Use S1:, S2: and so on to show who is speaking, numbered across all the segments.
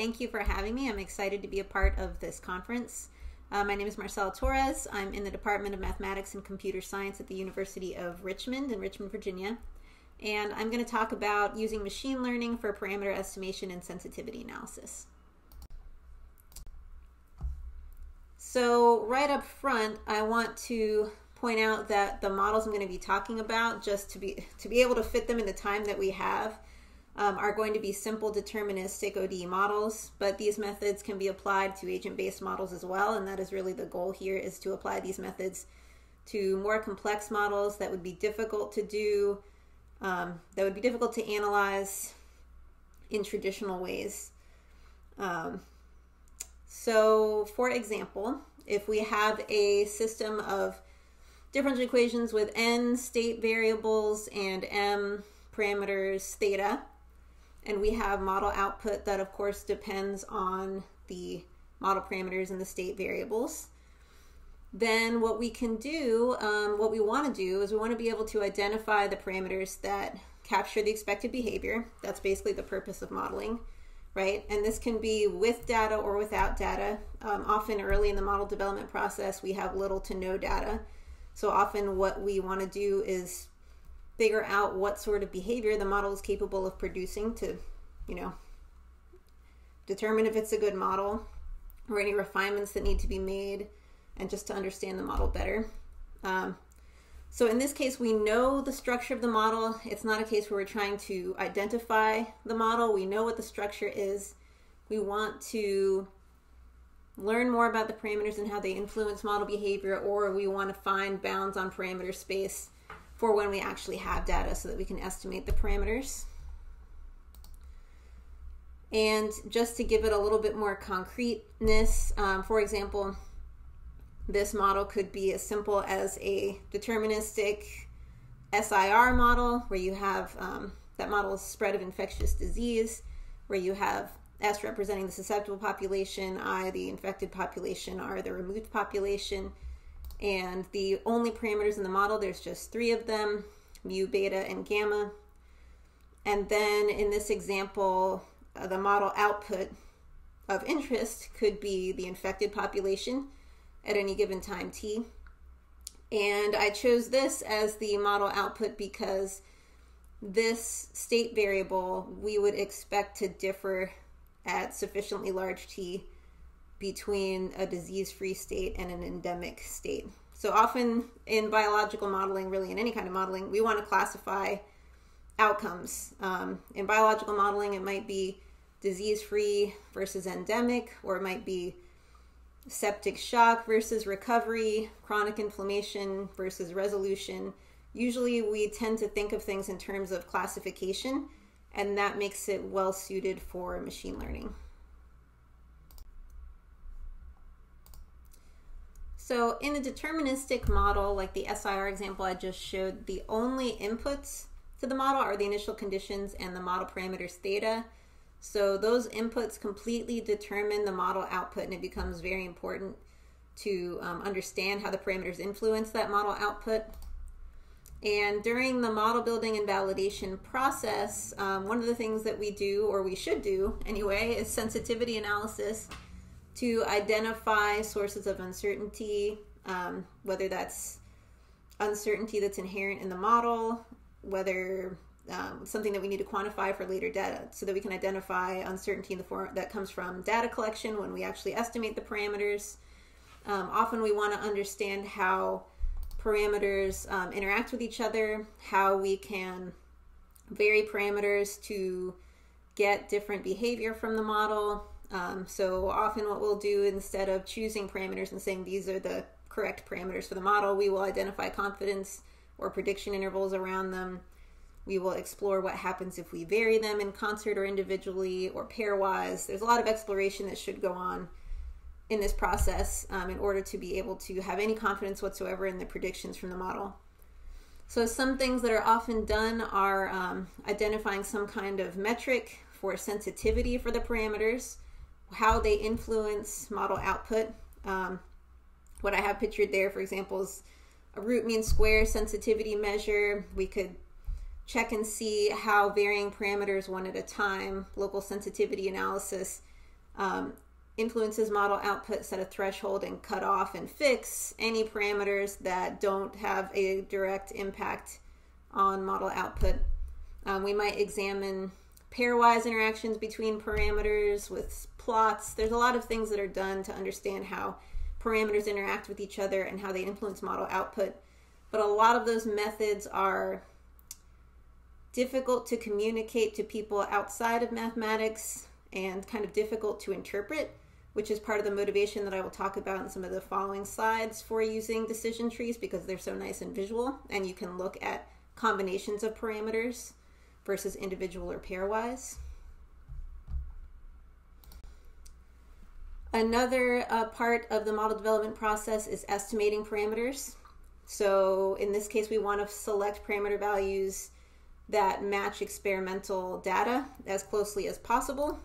S1: thank you for having me. I'm excited to be a part of this conference. Uh, my name is Marcella Torres. I'm in the Department of Mathematics and Computer Science at the University of Richmond in Richmond, Virginia. And I'm going to talk about using machine learning for parameter estimation and sensitivity analysis. So right up front, I want to point out that the models I'm going to be talking about, just to be to be able to fit them in the time that we have, um, are going to be simple deterministic ODE models, but these methods can be applied to agent-based models as well, and that is really the goal here is to apply these methods to more complex models that would be difficult to do, um, that would be difficult to analyze in traditional ways. Um, so, for example, if we have a system of differential equations with n state variables and m parameters theta. And we have model output that, of course, depends on the model parameters and the state variables. Then what we can do, um, what we want to do is we want to be able to identify the parameters that capture the expected behavior. That's basically the purpose of modeling, right? And this can be with data or without data. Um, often early in the model development process, we have little to no data. So often what we want to do is figure out what sort of behavior the model is capable of producing to, you know, determine if it's a good model or any refinements that need to be made and just to understand the model better. Um, so in this case, we know the structure of the model. It's not a case where we're trying to identify the model. We know what the structure is. We want to learn more about the parameters and how they influence model behavior, or we want to find bounds on parameter space for when we actually have data so that we can estimate the parameters. And just to give it a little bit more concreteness, um, for example, this model could be as simple as a deterministic SIR model where you have um, that model is spread of infectious disease, where you have S representing the susceptible population, I the infected population, R the removed population. And the only parameters in the model, there's just three of them, mu, beta, and gamma. And then in this example, uh, the model output of interest could be the infected population at any given time t. And I chose this as the model output because this state variable we would expect to differ at sufficiently large t between a disease-free state and an endemic state. So often in biological modeling, really in any kind of modeling, we want to classify outcomes. Um, in biological modeling, it might be disease-free versus endemic, or it might be septic shock versus recovery, chronic inflammation versus resolution. Usually we tend to think of things in terms of classification and that makes it well suited for machine learning. So in the deterministic model, like the SIR example I just showed, the only inputs to the model are the initial conditions and the model parameters theta. So those inputs completely determine the model output and it becomes very important to um, understand how the parameters influence that model output. And during the model building and validation process, um, one of the things that we do, or we should do anyway, is sensitivity analysis to identify sources of uncertainty, um, whether that's uncertainty that's inherent in the model, whether um, something that we need to quantify for later data, so that we can identify uncertainty in the form that comes from data collection when we actually estimate the parameters. Um, often we want to understand how parameters um, interact with each other, how we can vary parameters to get different behavior from the model. Um, so often what we'll do instead of choosing parameters and saying these are the correct parameters for the model, we will identify confidence or prediction intervals around them. We will explore what happens if we vary them in concert or individually or pairwise. There's a lot of exploration that should go on in this process um, in order to be able to have any confidence whatsoever in the predictions from the model. So some things that are often done are um, identifying some kind of metric for sensitivity for the parameters, how they influence model output. Um, what I have pictured there, for example, is a root mean square sensitivity measure. We could check and see how varying parameters one at a time, local sensitivity analysis, um, influences model output, set a threshold, and cut off and fix any parameters that don't have a direct impact on model output. Um, we might examine pairwise interactions between parameters with plots. There's a lot of things that are done to understand how parameters interact with each other and how they influence model output. But a lot of those methods are difficult to communicate to people outside of mathematics and kind of difficult to interpret, which is part of the motivation that I will talk about in some of the following slides for using decision trees because they're so nice and visual and you can look at combinations of parameters versus individual or pairwise. Another uh, part of the model development process is estimating parameters. So in this case, we want to select parameter values that match experimental data as closely as possible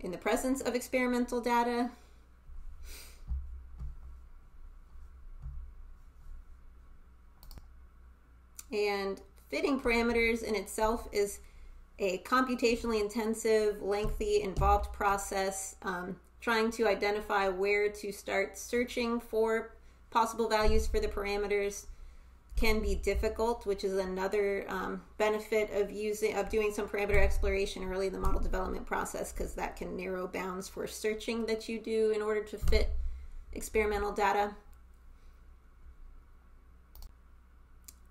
S1: in the presence of experimental data. And fitting parameters in itself is a computationally intensive, lengthy, involved process um, trying to identify where to start searching for possible values for the parameters can be difficult, which is another um, benefit of using of doing some parameter exploration early in the model development process because that can narrow bounds for searching that you do in order to fit experimental data.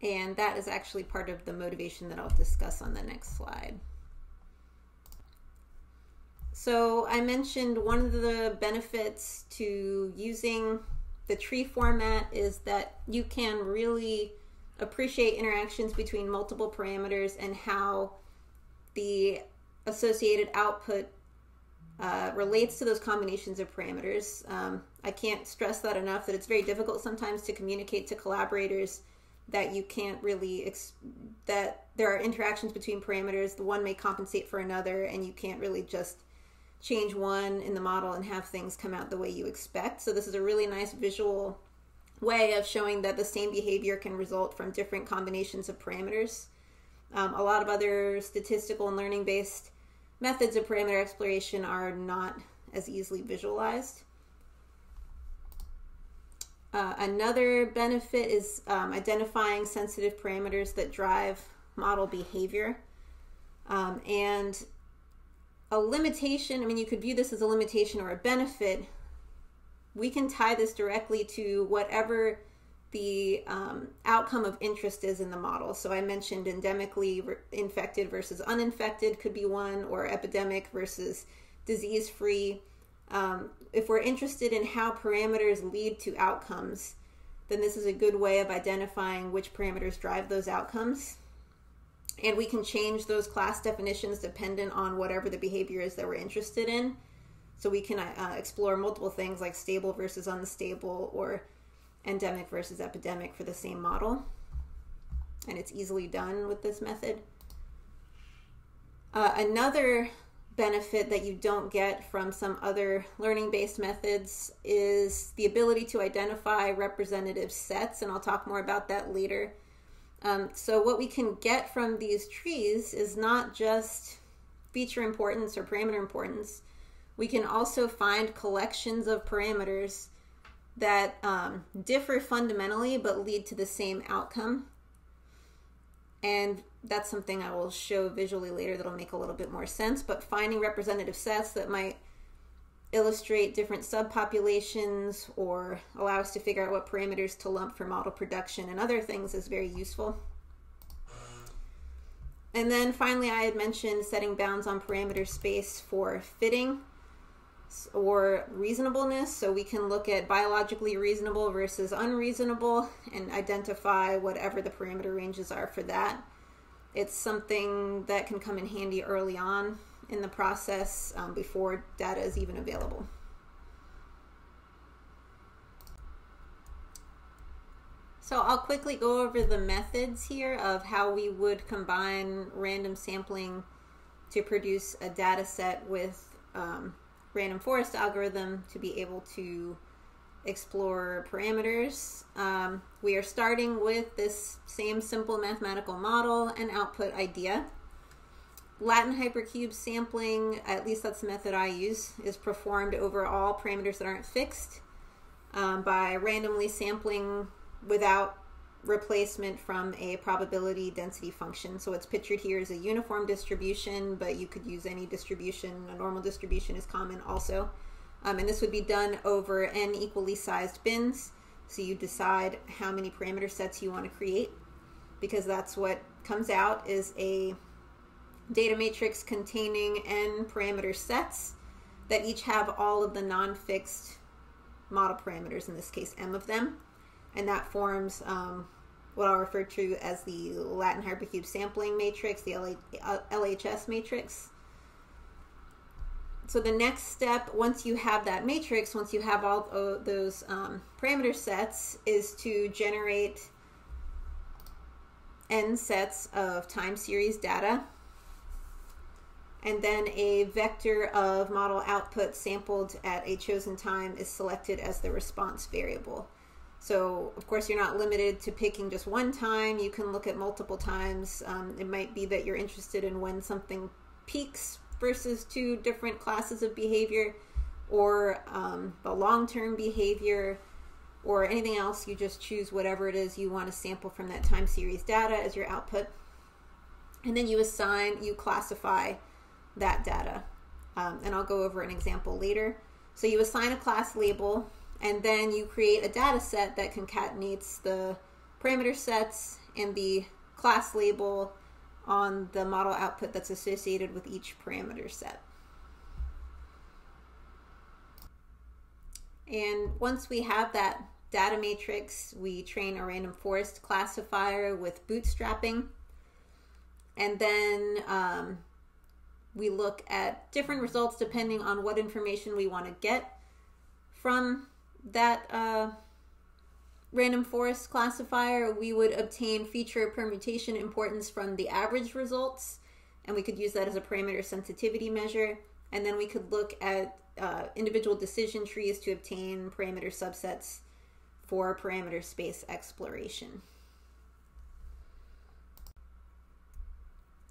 S1: And that is actually part of the motivation that I'll discuss on the next slide. So I mentioned one of the benefits to using the tree format is that you can really appreciate interactions between multiple parameters and how the associated output uh, relates to those combinations of parameters. Um, I can't stress that enough that it's very difficult sometimes to communicate to collaborators that you can't really that there are interactions between parameters the one may compensate for another and you can't really just change one in the model and have things come out the way you expect. So this is a really nice visual way of showing that the same behavior can result from different combinations of parameters. Um, a lot of other statistical and learning based methods of parameter exploration are not as easily visualized. Uh, another benefit is um, identifying sensitive parameters that drive model behavior. Um, and a limitation, I mean, you could view this as a limitation or a benefit. We can tie this directly to whatever the um, outcome of interest is in the model. So I mentioned endemically infected versus uninfected could be one, or epidemic versus disease free. Um, if we're interested in how parameters lead to outcomes, then this is a good way of identifying which parameters drive those outcomes and we can change those class definitions dependent on whatever the behavior is that we're interested in. So we can uh, explore multiple things like stable versus unstable or endemic versus epidemic for the same model. And it's easily done with this method. Uh, another benefit that you don't get from some other learning based methods is the ability to identify representative sets, and I'll talk more about that later. Um, so what we can get from these trees is not just feature importance or parameter importance. We can also find collections of parameters that um, differ fundamentally but lead to the same outcome. And that's something I will show visually later that'll make a little bit more sense. But finding representative sets that might illustrate different subpopulations or allow us to figure out what parameters to lump for model production and other things is very useful. And then finally, I had mentioned setting bounds on parameter space for fitting or reasonableness. So we can look at biologically reasonable versus unreasonable and identify whatever the parameter ranges are for that. It's something that can come in handy early on in the process um, before data is even available. So I'll quickly go over the methods here of how we would combine random sampling to produce a data set with um, random forest algorithm to be able to explore parameters. Um, we are starting with this same simple mathematical model and output idea. Latin hypercube sampling, at least that's the method I use, is performed over all parameters that aren't fixed um, by randomly sampling without replacement from a probability density function. So what's pictured here is a uniform distribution, but you could use any distribution. A normal distribution is common also. Um, and this would be done over n equally sized bins. So you decide how many parameter sets you want to create because that's what comes out is a data matrix containing n parameter sets that each have all of the non-fixed model parameters, in this case m of them. And that forms um, what I'll refer to as the Latin hypercube sampling matrix, the LHS matrix. So the next step, once you have that matrix, once you have all those um, parameter sets, is to generate n sets of time series data and then a vector of model output sampled at a chosen time is selected as the response variable. So, of course, you're not limited to picking just one time. You can look at multiple times. Um, it might be that you're interested in when something peaks versus two different classes of behavior, or um, the long term behavior, or anything else. You just choose whatever it is you want to sample from that time series data as your output. And then you assign, you classify that data. Um, and I'll go over an example later. So you assign a class label and then you create a data set that concatenates the parameter sets and the class label on the model output that's associated with each parameter set. And once we have that data matrix, we train a random forest classifier with bootstrapping. And then um, we look at different results depending on what information we want to get from that uh, random forest classifier, we would obtain feature permutation importance from the average results, and we could use that as a parameter sensitivity measure. And then we could look at uh, individual decision trees to obtain parameter subsets for parameter space exploration.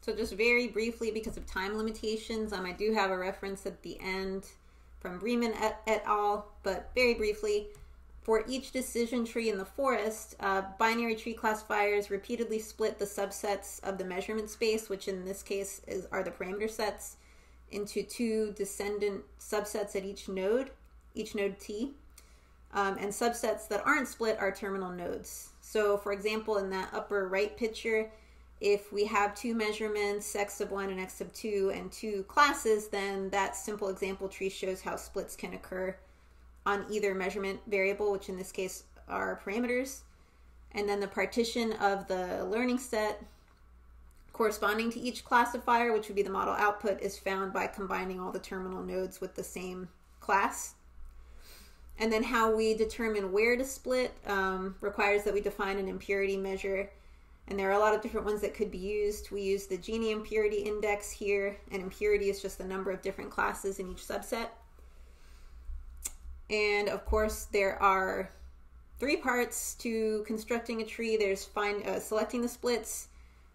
S1: So just very briefly, because of time limitations, um, I do have a reference at the end from Breiman et, et al. But very briefly, for each decision tree in the forest, uh, binary tree classifiers repeatedly split the subsets of the measurement space, which in this case is are the parameter sets, into two descendant subsets at each node, each node t. Um, and subsets that aren't split are terminal nodes. So, for example, in that upper right picture, if we have two measurements, x sub 1 and x sub 2, and two classes, then that simple example tree shows how splits can occur on either measurement variable, which in this case are parameters, and then the partition of the learning set corresponding to each classifier, which would be the model output, is found by combining all the terminal nodes with the same class. And then how we determine where to split um, requires that we define an impurity measure and there are a lot of different ones that could be used. We use the Gini impurity index here, and impurity is just the number of different classes in each subset. And of course, there are three parts to constructing a tree. There's find, uh, selecting the splits,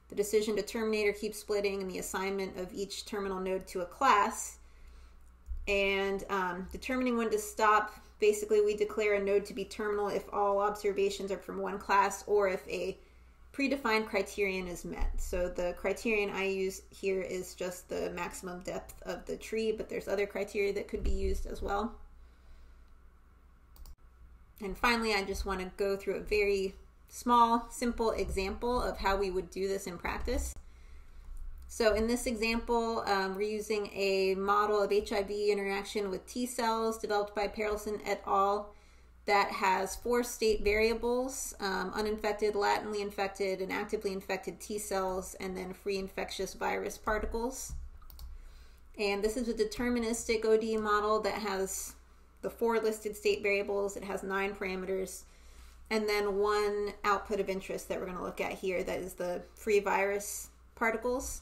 S1: the decision to terminate or keep splitting, and the assignment of each terminal node to a class. And um, determining when to stop. Basically, we declare a node to be terminal if all observations are from one class or if a predefined criterion is met. So the criterion I use here is just the maximum depth of the tree, but there's other criteria that could be used as well. And finally, I just want to go through a very small, simple example of how we would do this in practice. So in this example, um, we're using a model of HIV interaction with T cells developed by Perelson et al that has four state variables um, uninfected, latently infected, and actively infected T cells, and then free infectious virus particles. And this is a deterministic OD model that has the four listed state variables, it has nine parameters, and then one output of interest that we're going to look at here that is the free virus particles.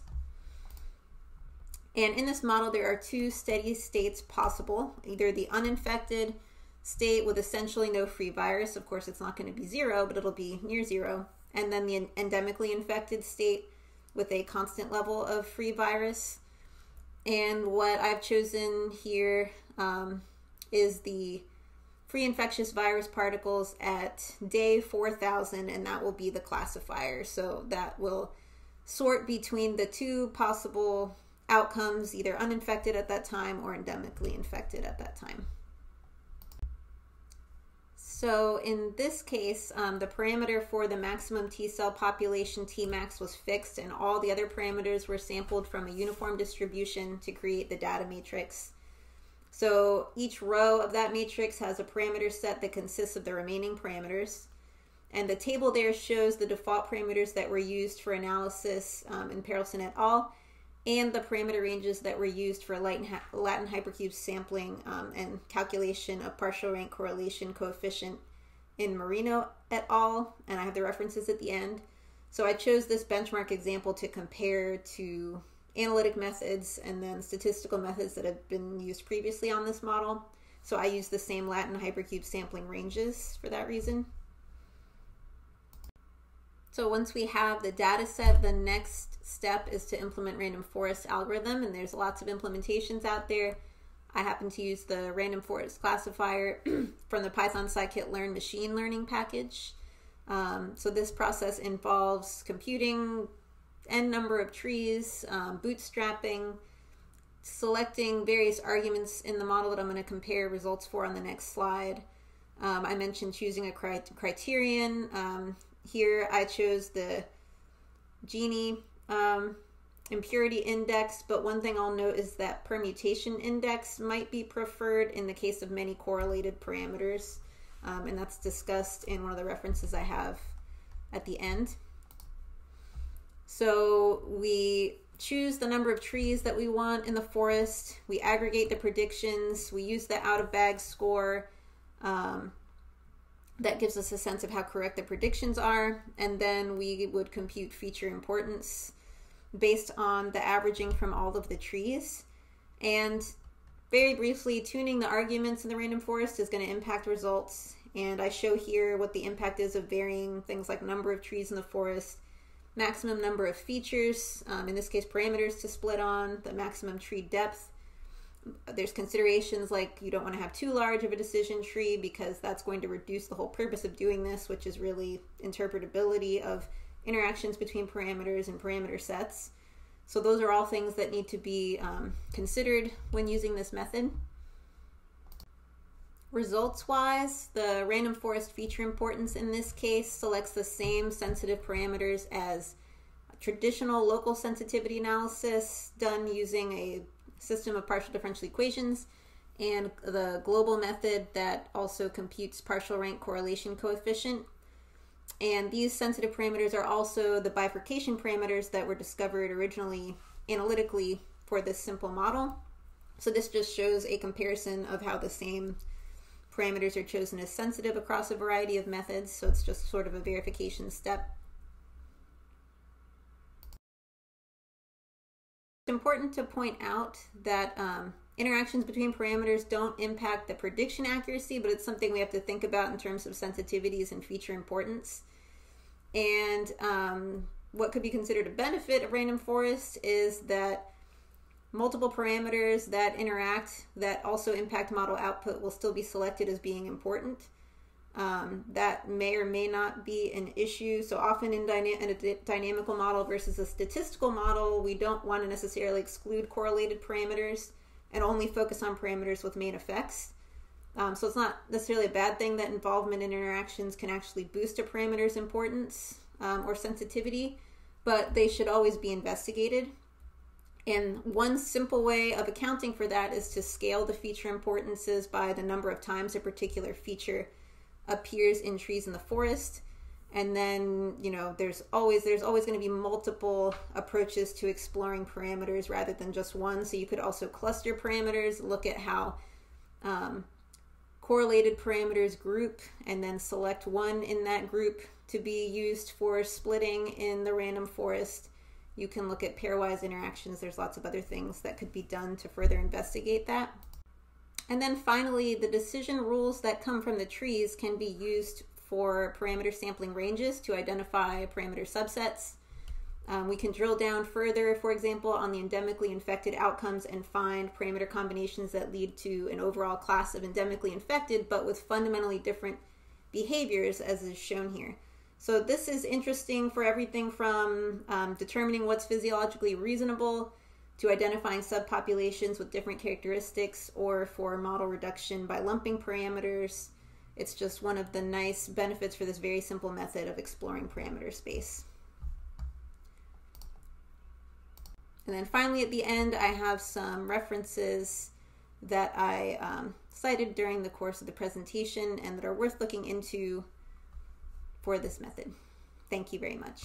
S1: And in this model, there are two steady states possible either the uninfected state with essentially no free virus. Of course, it's not going to be zero, but it'll be near zero. And then the endemically infected state with a constant level of free virus. And what I've chosen here um, is the free infectious virus particles at day 4000, and that will be the classifier. So that will sort between the two possible outcomes, either uninfected at that time or endemically infected at that time. So in this case, um, the parameter for the maximum T cell population Tmax was fixed, and all the other parameters were sampled from a uniform distribution to create the data matrix. So each row of that matrix has a parameter set that consists of the remaining parameters. And the table there shows the default parameters that were used for analysis um, in Perelson et al and the parameter ranges that were used for Latin, Latin hypercube sampling um, and calculation of partial rank correlation coefficient in Marino et al. And I have the references at the end. So I chose this benchmark example to compare to analytic methods and then statistical methods that have been used previously on this model. So I use the same Latin hypercube sampling ranges for that reason. So once we have the data set, the next step is to implement random forest algorithm, and there's lots of implementations out there. I happen to use the random forest classifier from the Python scikit-learn machine learning package. Um, so this process involves computing n number of trees, um, bootstrapping, selecting various arguments in the model that I'm going to compare results for on the next slide. Um, I mentioned choosing a cri criterion, um, here I chose the Gini um, impurity index, but one thing I'll note is that permutation index might be preferred in the case of many correlated parameters, um, and that's discussed in one of the references I have at the end. So we choose the number of trees that we want in the forest, we aggregate the predictions, we use the out of bag score, um, that gives us a sense of how correct the predictions are, and then we would compute feature importance based on the averaging from all of the trees. And very briefly, tuning the arguments in the random forest is going to impact results. And I show here what the impact is of varying things like number of trees in the forest, maximum number of features, um, in this case parameters to split on, the maximum tree depth, there's considerations like you don't want to have too large of a decision tree because that's going to reduce the whole purpose of doing this, which is really interpretability of interactions between parameters and parameter sets. So those are all things that need to be um, considered when using this method. Results wise, the random forest feature importance in this case selects the same sensitive parameters as traditional local sensitivity analysis done using a system of partial differential equations, and the global method that also computes partial rank correlation coefficient. And these sensitive parameters are also the bifurcation parameters that were discovered originally analytically for this simple model. So this just shows a comparison of how the same parameters are chosen as sensitive across a variety of methods. So it's just sort of a verification step. It's important to point out that um, interactions between parameters don't impact the prediction accuracy, but it's something we have to think about in terms of sensitivities and feature importance. And um, what could be considered a benefit of random forest is that multiple parameters that interact that also impact model output will still be selected as being important. Um, that may or may not be an issue. So often in, dyna- in, a dynamical model versus a statistical model, we don't want to necessarily exclude correlated parameters and only focus on parameters with main effects. Um, so it's not necessarily a bad thing that involvement in interactions can actually boost a parameter's importance um, or sensitivity, but they should always be investigated. And one simple way of accounting for that is to scale the feature importances by the number of times a particular feature appears in trees in the forest. And then you know there's always there's always going to be multiple approaches to exploring parameters rather than just one. So you could also cluster parameters look at how um, correlated parameters group and then select one in that group to be used for splitting in the random forest you can look at pairwise interactions there's lots of other things that could be done to further investigate that and then finally, the decision rules that come from the trees can be used for parameter sampling ranges to identify parameter subsets. Um, we can drill down further, for example, on the endemically infected outcomes and find parameter combinations that lead to an overall class of endemically infected, but with fundamentally different behaviors, as is shown here. So, this is interesting for everything from um, determining what's physiologically reasonable to identifying subpopulations with different characteristics or for model reduction by lumping parameters. It's just one of the nice benefits for this very simple method of exploring parameter space. And then finally at the end, I have some references that I um, cited during the course of the presentation and that are worth looking into for this method. Thank you very much.